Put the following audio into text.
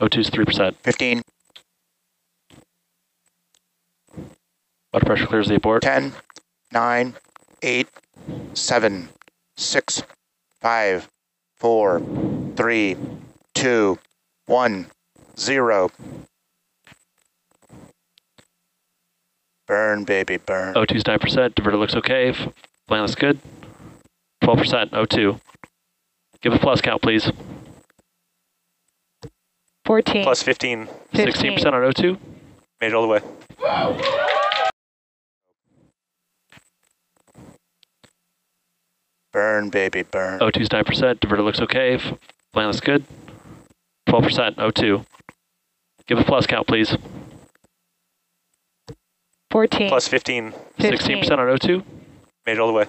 O2's 3%. 15, Water pressure clears the abort. 10, 9, 8, 7, 6, 5, 4, 3, 2, 1, 0. Burn, baby, burn. O2's 9%. Diverter looks okay. Plan looks good. 12% O2. Give a plus count, please. 14. Plus 15. 16% on O2. Made it all the way. Burn, baby, burn. O2's 9%. Diverter looks okay. F- Plan looks good. 12% O2. Give a plus count, please. 14. Plus 15. 16% on O2. Made it all the way.